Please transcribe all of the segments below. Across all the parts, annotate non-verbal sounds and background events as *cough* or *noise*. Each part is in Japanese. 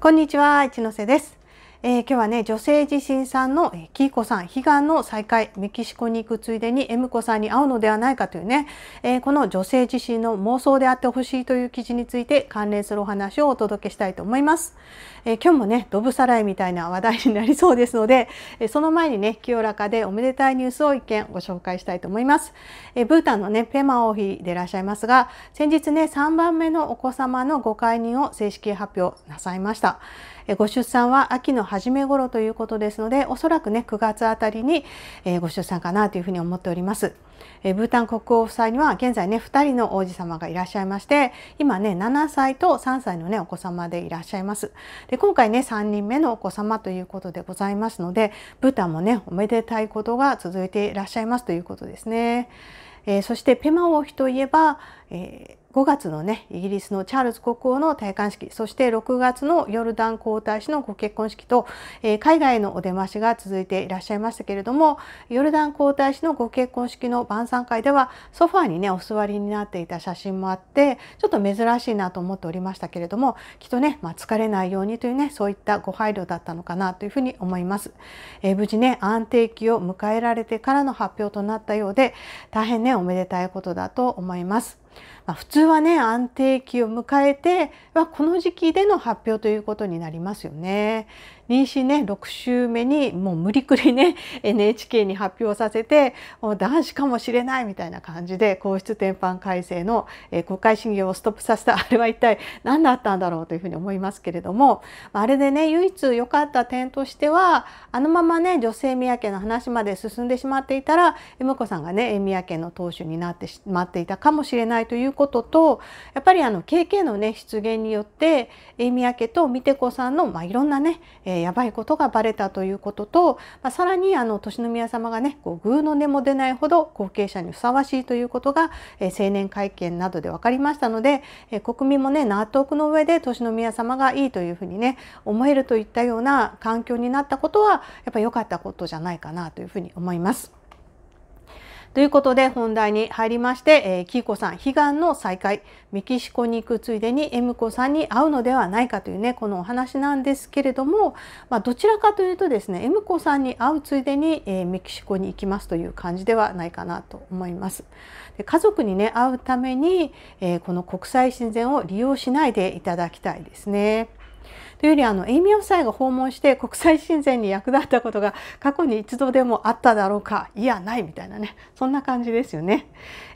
こんにちは、一ノ瀬です。えー、今日はね、女性自身さんの、えー、キーコさん、悲願の再会、メキシコに行くついでにエムコさんに会うのではないかというね、えー、この女性自身の妄想であってほしいという記事について関連するお話をお届けしたいと思います。え今日もね、ドブさらいみたいな話題になりそうですので、えその前にね、清らかでおめでたいニュースを一件ご紹介したいと思います。えブータンのね、ペマ王妃でいらっしゃいますが、先日ね、3番目のお子様のご解任を正式発表なさいました。えご出産は秋の初め頃ということですのでおそらくね9月あたりにえご出産かなというふうに思っております。えブータン国王夫妻には現在ね2人の王子様がいらっしゃいまして今ね7歳と3歳のねお子様でいらっしゃいます。で今回ね3人目のお子様ということでございますのでブータンもねおめでたいことが続いていらっしゃいますということですね。えー、そしてペマ王妃といえば、えー5月のねイギリスのチャールズ国王の戴冠式そして6月のヨルダン皇太子のご結婚式と、えー、海外のお出ましが続いていらっしゃいましたけれどもヨルダン皇太子のご結婚式の晩餐会ではソファーにねお座りになっていた写真もあってちょっと珍しいなと思っておりましたけれどもきっとね、まあ、疲れないようにというねそういったご配慮だったのかなというふうに思います。えー、無事ね安定期を迎えられてからの発表となったようで大変ねおめでたいことだと思います。まあ、普通はね安定期を迎えて、まあ、この時期での発表ということになりますよね。妊娠ね6週目にもう無理くりね *laughs* NHK に発表させて男子かもしれないみたいな感じで皇室典範改正の、え国会審議をストップさせた。*laughs* あれは一体何だったんだろうというふうに思いますけれどもあれでね唯一良かった点としてはあのままね女性宮家の話まで進んでしまっていたら妹子さんがね宮家の当主になってしまっていたかもしれないということとやっぱりあの KK のね出現によって宮家と美手子さんの、まあ、いろんなね、やばいことがバレたということと、まあ、さらにあの年宮様がねこう偶の根も出ないほど後継者にふさわしいということが、え、青年会見などで分かりましたので、え、国民もね納得の上で年宮様がいいというふうにね思えるといったような環境になったことはやっぱり良かったことじゃないかなというふうに思います。ということで本題に入りまして、えー、キーコさん悲願の再会メキシコに行くついでにエムコさんに会うのではないかというねこのお話なんですけれども、まあ、どちらかというとですねエムコさんに会うついでに、えー、メキシコに行きますという感じではないかなと思います。で家族にね会うために、えー、この国際親善を利用しないでいただきたいですね。というよりあのエイミー夫妻が訪問して国際親善に役立ったことが過去に一度でもあっただろうかいやないみたいなねそんな感じですよね。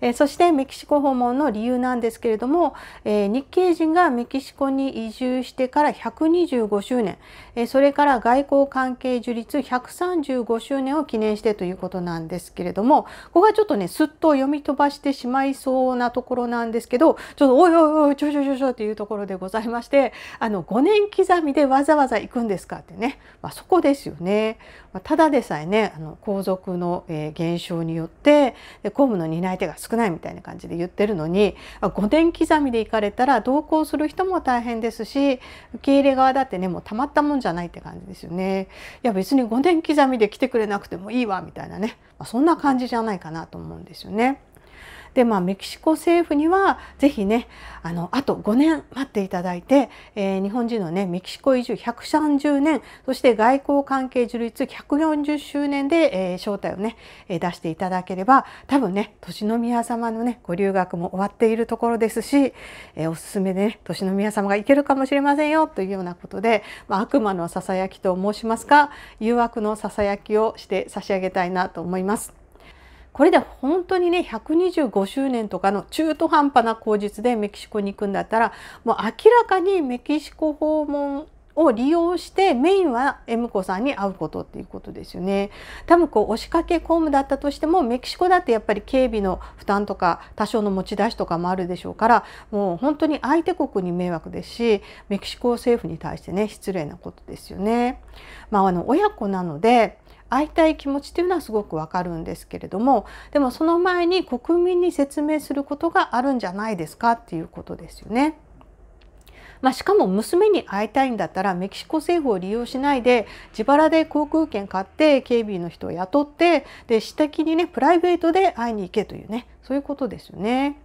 えー、そしてメキシコ訪問の理由なんですけれども、えー、日系人がメキシコに移住してから125周年、えー、それから外交関係樹立135周年を記念してということなんですけれどもここがちょっとねすっと読み飛ばしてしまいそうなところなんですけどちょっとおいおいおいちょちょちょちょっていうところでございましてあの5年刻刻みでわざわざ行くんですかってね、まあ、そこですよね。まあ、ただでさえねあの皇族の、えー、減少によって公務の担い手が少ないみたいな感じで言ってるのに5年刻みで行かれたら同行する人も大変ですし受け入れ側だってねもうたまったもんじゃないって感じですよね。いや別に5年刻みで来てくれなくてもいいわみたいなね、まあ、そんな感じじゃないかなと思うんですよね。でまあメキシコ政府には是非ねあのあと5年待っていただいて、えー、日本人のねメキシコ移住130年そして外交関係樹立140周年で、えー、招待をね、えー、出していただければ多分ね年宮様のねご留学も終わっているところですし、えー、おすすめでね年宮様が行けるかもしれませんよというようなことで、まあ、悪魔のささやきと申しますか誘惑のささやきをして差し上げたいなと思います。これで本当にね125周年とかの中途半端な口実でメキシコに行くんだったらもう明らかにメキシコ訪問を利用してメインは M 子さんに会うことっていうことですよね。多分こう押しかけ公務だったとしてもメキシコだってやっぱり警備の負担とか多少の持ち出しとかもあるでしょうからもう本当に相手国に迷惑ですしメキシコ政府に対してね失礼なことですよね。まあ、あの親子なので会いたい気持ちっていうのはすごくわかるんですけれどもでもその前に国民に説明することがあるんじゃないですかっていうことですよね。まあ、しかも娘に会いたいんだったらメキシコ政府を利用しないで自腹で航空券買って警備の人を雇ってで私的にねプライベートで会いに行けというねそういうことですよね。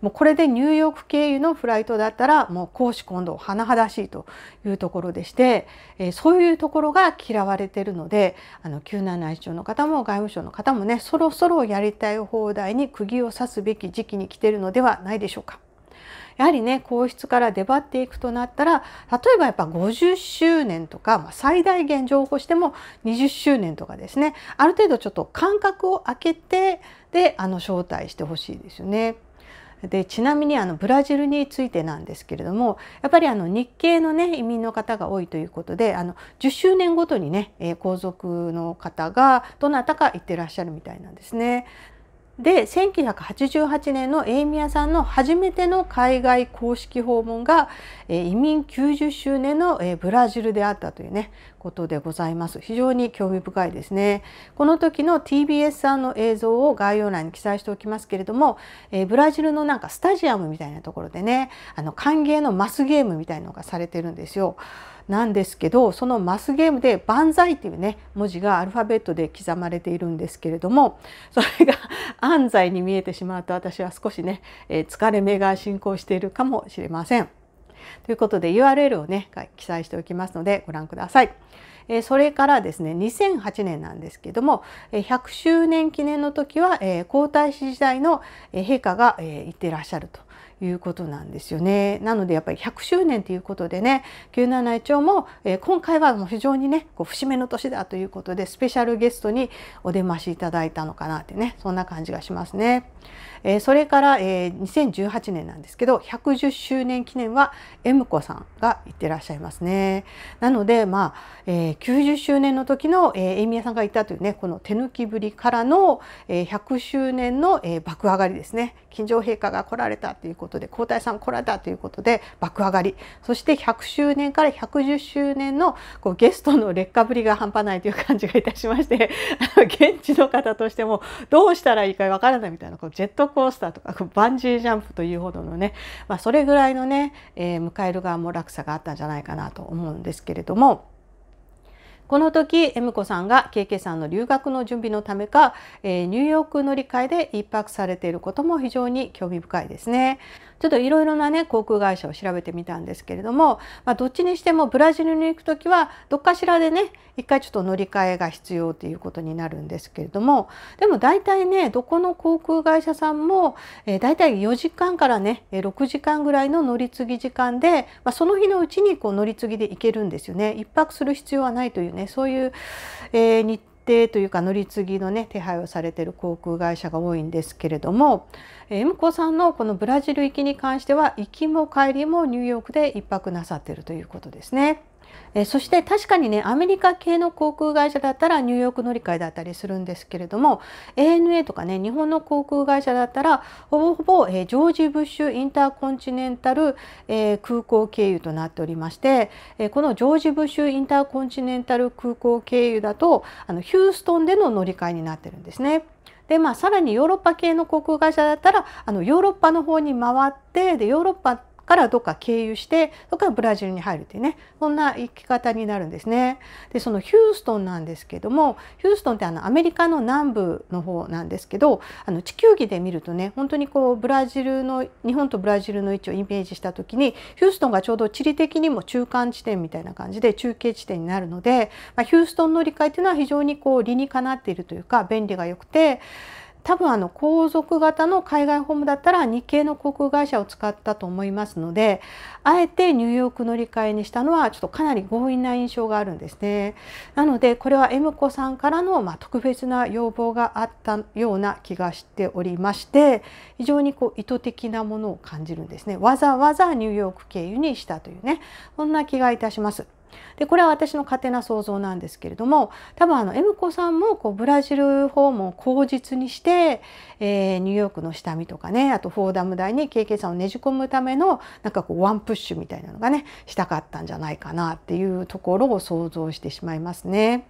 もうこれでニューヨーク経由のフライトだったらもう公私混同甚だしいというところでして、えー、そういうところが嫌われてるのであの急な内調の方も外務省の方もねそろそろやりたい放題に釘を刺すべき時期に来てるのではないでしょうか。やはりね皇室から出張っていくとなったら例えばやっぱ50周年とか、まあ、最大限情報しても20周年とかですねある程度ちょっと間隔を空けてであの招待してほしいですよね。でちなみにあのブラジルについてなんですけれどもやっぱりあの日系のね移民の方が多いということであの10周年ごとにね皇族の方がどなたか行ってらっしゃるみたいなんですね。で1988年のエイミヤさんの初めての海外公式訪問が、移民90周年の、ブラジルであったというねことでございます非常に興味深いですねこの時の TBS さんの映像を概要欄に記載しておきますけれども、ブラジルのなんかスタジアムみたいなところでねあの歓迎のマスゲームみたいなのがされてるんですよ。なんですけどそのマスゲームで「万歳」っていうね文字がアルファベットで刻まれているんですけれども *laughs* それが安西に見えてしまうと私は少しね、え、疲れ目が進行しているかもしれません。ということで URL をね記載しておきますのでご覧ください。えそれからですね2008年なんですけども100周年記念の時は皇太子時代の陛下が行ってらっしゃるということなんですよね。なのでやっぱり100周年ということでね九七内町も、えー、今回はもう非常にねこう節目の年だということでスペシャルゲストにお出ましいただいたのかなってねそんな感じがしますね。えー、それから、えー、2018年なんですけど110周年記念は M 子さんが行ってらっしゃいますね。なのでまあ、えー、90周年の時の、えー、エイミヤさんがいたというねこの手抜きぶりからの、えー、100周年の、えー、爆上がりですね金城陛下が来られたということことで皇太さん来られたということで爆上がりそして100周年から110周年のこうゲストの劣化ぶりが半端ないという感じがいたしまして *laughs* 現地の方としてもどうしたらいいかわからないみたいなこうジェットコースターとかバンジージャンプというほどのね、まあ、それぐらいのね、えー、迎える側も落差があったんじゃないかなと思うんですけれども。この時 M 子さんが KK さんの留学の準備のためか、えー、ニューヨーク乗り換えで一泊されていることも非常に興味深いですね。ちょっといろいろなね航空会社を調べてみたんですけれども、まあ、どっちにしてもブラジルに行く時はどっかしらでね一回ちょっと乗り換えが必要ということになるんですけれどもでも大体ねどこの航空会社さんも、えー、大体4時間からね6時間ぐらいの乗り継ぎ時間で、まあ、その日のうちにこう乗り継ぎで行けるんですよね。一泊する必要はないというねそういう、えー、日定というか乗り継ぎのね手配をされている航空会社が多いんですけれども M 子さんのこのブラジル行きに関しては行きも帰りもニューヨークで1泊なさっているということですね。えそして確かにねアメリカ系の航空会社だったらニューヨーク乗り換えだったりするんですけれども ANA とかね日本の航空会社だったらほぼほぼ、えジョージ・ブッシュ・インターコンチネンタル、え空港経由となっておりまして、えこのジョージ・ブッシュ・インターコンチネンタル空港経由だとあのヒューストンでの乗り換えになってるんですね。でまあ、さらにヨーロッパ系の航空会社だったらあのヨーロッパの方に回ってでヨーロッパからどっか経由してそこからブラジルに入るっていうねそんな生き方になるんですね。でそのヒューストンなんですけどもヒューストンってあのアメリカの南部の方なんですけどあの地球儀で見るとね本当にこうブラジルの日本とブラジルの位置をイメージした時にヒューストンがちょうど地理的にも中間地点みたいな感じで中継地点になるので、まあ、ヒューストン乗り換えっていうのは非常にこう理にかなっているというか便利が良くて多分あの皇族型の海外ホームだったら日系の航空会社を使ったと思いますのであえてニューヨーク乗り換えにしたのはちょっとかなり強引な印象があるんですね。なのでこれは M 子さんからのま特別な要望があったような気がしておりまして非常にこう意図的なものを感じるんですね。わざわざニューヨーク経由にしたというねそんな気がいたします。でこれは私の勝手な想像なんですけれども多分あの M 子さんもこうブラジル訪問を口実にして、えー、ニューヨークの下見とかねあとフォーダム台に KK さんをねじ込むためのなんかこうワンプッシュみたいなのがねしたかったんじゃないかなっていうところを想像してしまいますね。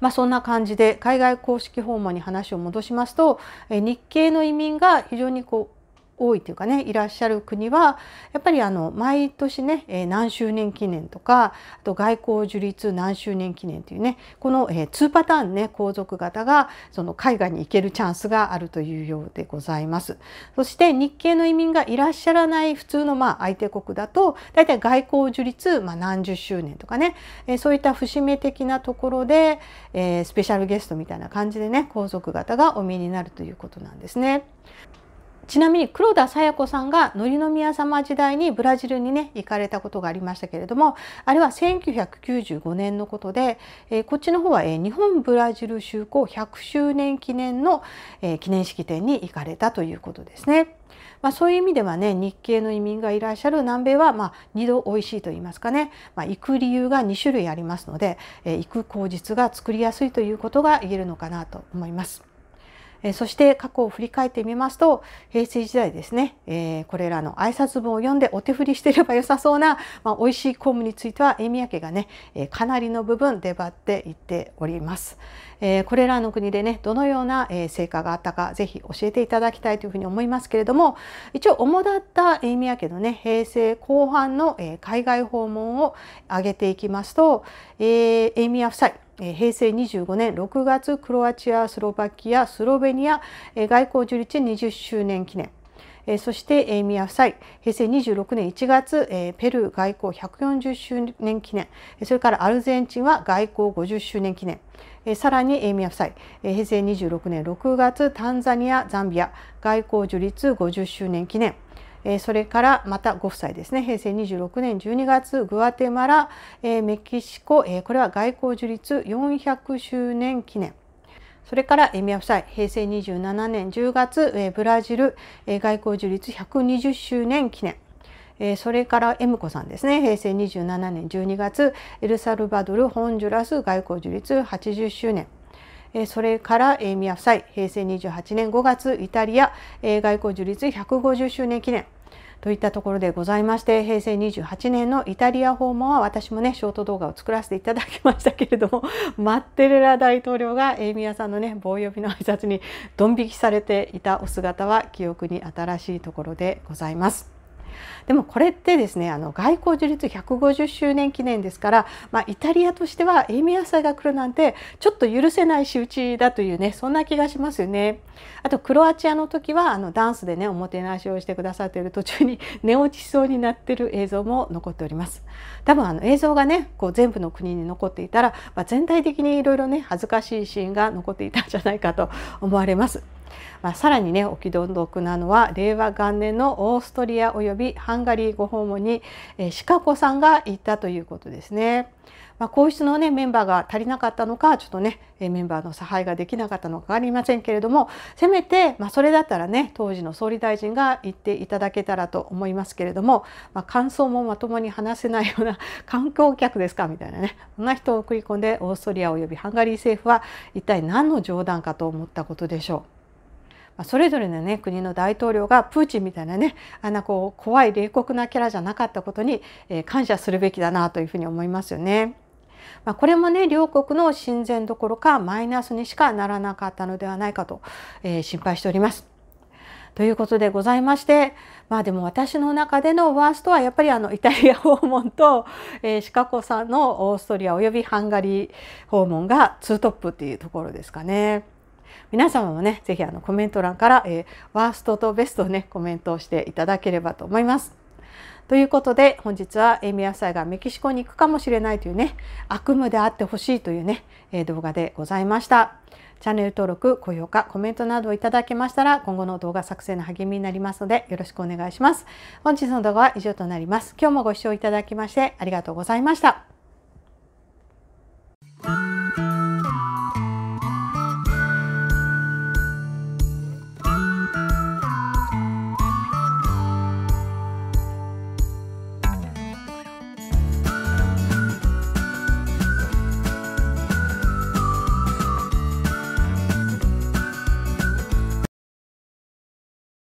まあ、そんな感じで海外公式訪問に話を戻しますと日系の移民が非常にこう多いというかねいらっしゃる国はやっぱりあの毎年ね、え、何周年記念とかあと外交樹立何周年記念というねこの、え、2パターンね皇族方がその海外に行けるチャンスがあるというようでございます。そして日系の移民がいらっしゃらない普通のまあ相手国だと大体外交樹立、まあ、何十周年とかね、え、そういった節目的なところで、え、スペシャルゲストみたいな感じでね皇族方がお見えになるということなんですね。ちなみに黒田清子さんが紀宮様時代にブラジルにね行かれたことがありましたけれどもあれは1995年のことで、えー、こっちの方は、えー、日本ブラジル就航100周年記念の、えー、記念式典に行かれたということですね。まあ、そういう意味ではね日系の移民がいらっしゃる南米は、まあ、2度美味しいと言いますかね、まあ、行く理由が2種類ありますので、えー、行く口実が作りやすいということが言えるのかなと思います。えそして過去を振り返ってみますと平成時代ですね、え、これらの挨拶文を読んでお手振りしてれば良さそうな、まあ、美味しい公務についてはエミヤ家がね、え、かなりの部分出張っていっております。え、これらの国でねどのような、え成果があったかぜひ教えていただきたいというふうに思いますけれども一応主だったエミヤ家のね平成後半の、え海外訪問を挙げていきますと、えー、エイミヤ夫妻平成25年6月クロアチアスロバキアスロベニア外交樹立20周年記念。そしてエイミア夫妻平成26年1月ペルー外交140周年記念。それからアルゼンチンは外交50周年記念。さらにエイミア夫妻平成26年6月タンザニアザンビア。外交樹立50周年記念。えそれからまたご夫妻ですね。平成26年12月グアテマラえメキシコえこれは外交樹立400周年記念。それからエミア夫妻平成27年10月ブラジルえ外交樹立120周年記念。それからエムコさんですね。平成27年12月エルサルバドルホンジュラス外交樹立80周年。それからエミア夫妻平成28年5月イタリア外交樹立150周年記念といったところでございまして平成28年のイタリア訪問は私もねショート動画を作らせていただきましたけれどもマッテレラ大統領がエイミヤさんのね棒呼びの挨拶にドン引きされていたお姿は記憶に新しいところでございます。でもこれってですねあの外交樹立150周年記念ですから、まあ、イタリアとしてはエイミア祭が来るなんてちょっと許せない仕打ちだというねそんな気がしますよね。あとクロアチアの時はあのダンスでねおもてなしをしてくださっている途中に *laughs* 寝落ちしそうになってる映像も残っております。多分あの映像がねこう全部の国に残っていたら、まあ、全体的にいろいろね恥ずかしいシーンが残っていたんじゃないかと思われます。まあ、さらにねお気の毒なのは令和元年のオーストリアおよびハンガリーご訪問に、えー、シカ子さんが行ったということですね。まあ、皇室の、ね、メンバーが足りなかったのかちょっとねメンバーの差配ができなかったのか分かりませんけれどもせめて、まあ、それだったらね当時の総理大臣が言っていただけたらと思いますけれども、まあ、感想もまともに話せないような観光客ですかみたいなねそんな人を送り込んでオーストリアおよびハンガリー政府は一体何の冗談かと思ったことでしょう。それぞれのね国の大統領がプーチンみたいなねあんなこう怖い冷酷なキャラじゃなかったことに、えー、感謝するべきだなというふうに思いますよね。まあ、これもね両国の親善どころかマイナスにしかならなかったのではないかと、えー、心配しております。ということでございましてまあでも私の中でのワーストはやっぱりあのイタリア訪問と、えー、シカゴさんのオーストリアおよびハンガリー訪問がツートップっていうところですかね。皆様もね是非あのコメント欄から、えー、ワーストとベストをねコメントをしていただければと思います。ということで本日はエミア夫妻がメキシコに行くかもしれないというね悪夢であってほしいというね、え動画でございました。チャンネル登録、高評価、コメントなどをいただけましたら今後の動画作成の励みになりますのでよろしくお願いします。本日の動画は以上となります。今日もご視聴いただきましてありがとうございました。